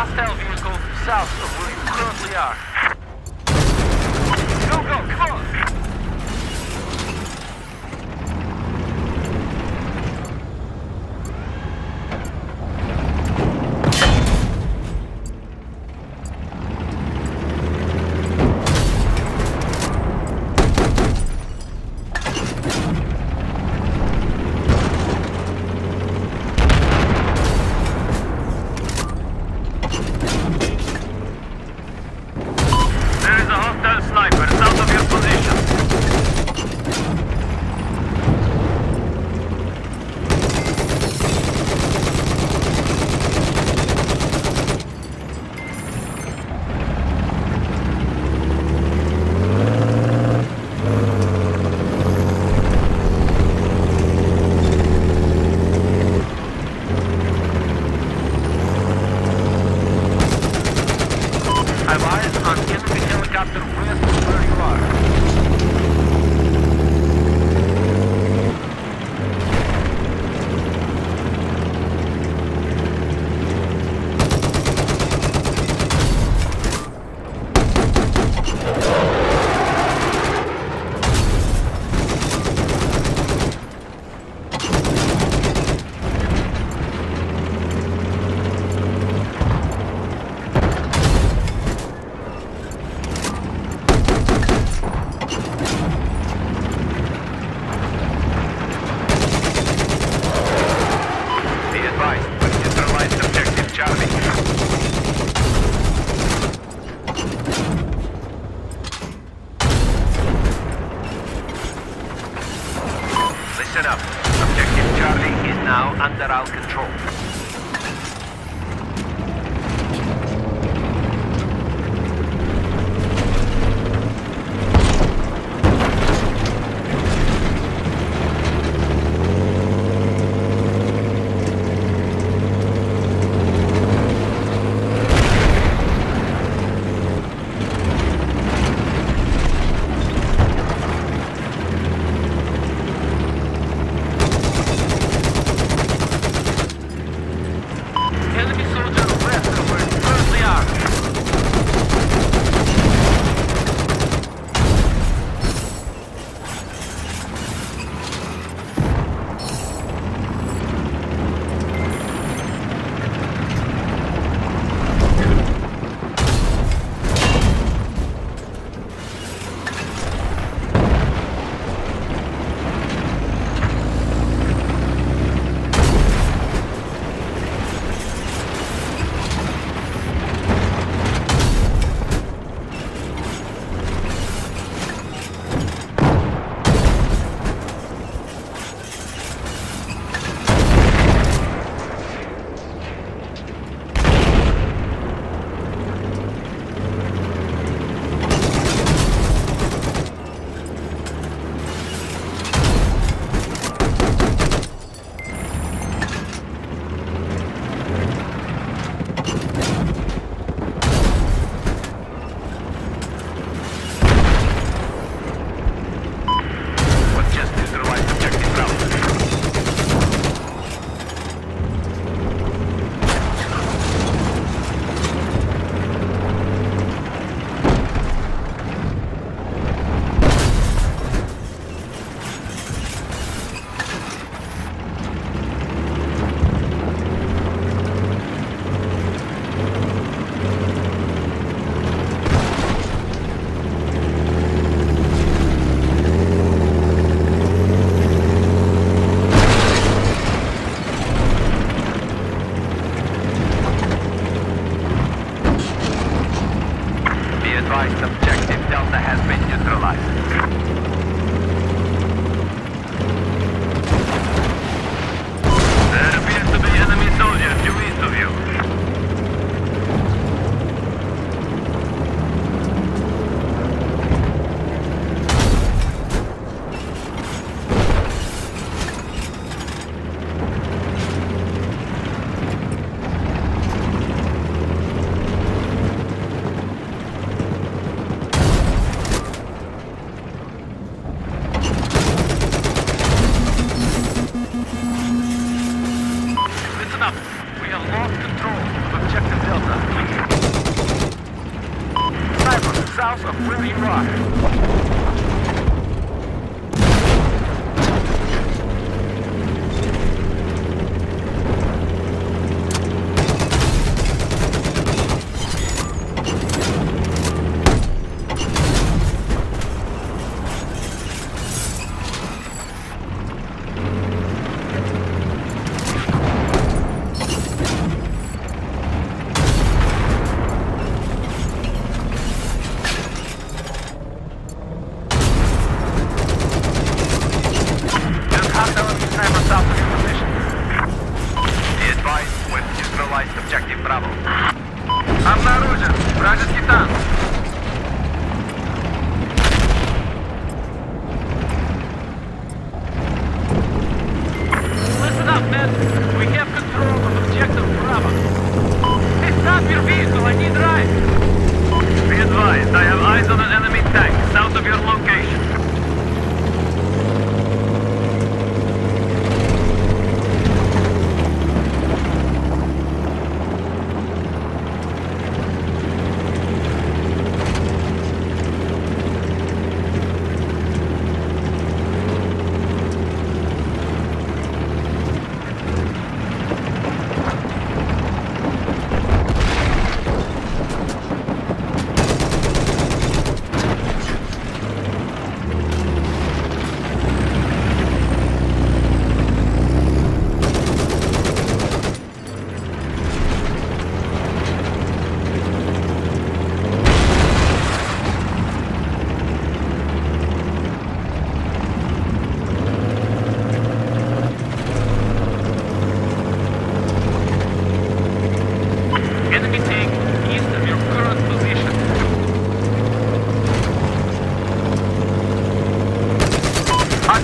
Hostile vehicle south of where you currently are. Delta. Sniper, south of Whitney Rock.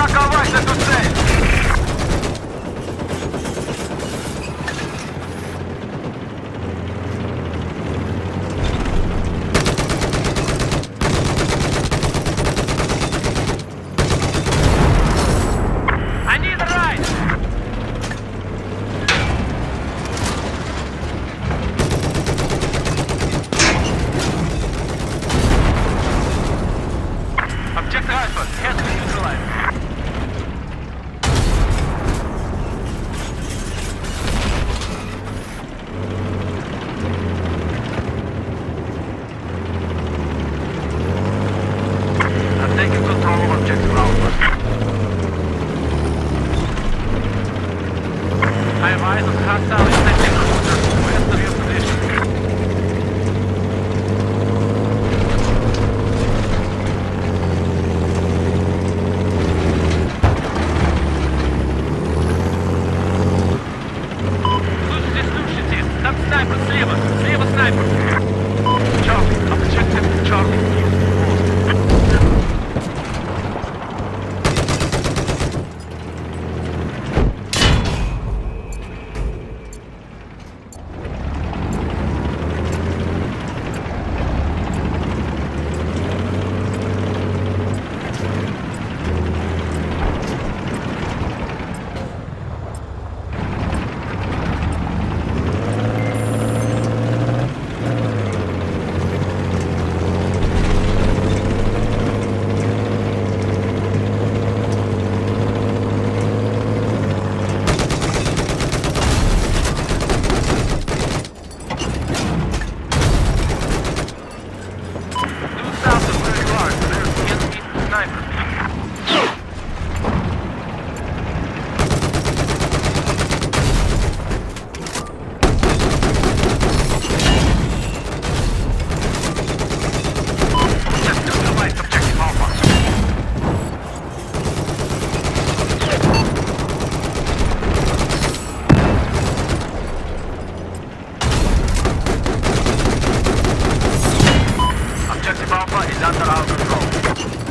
атаковать! teilweise Charakter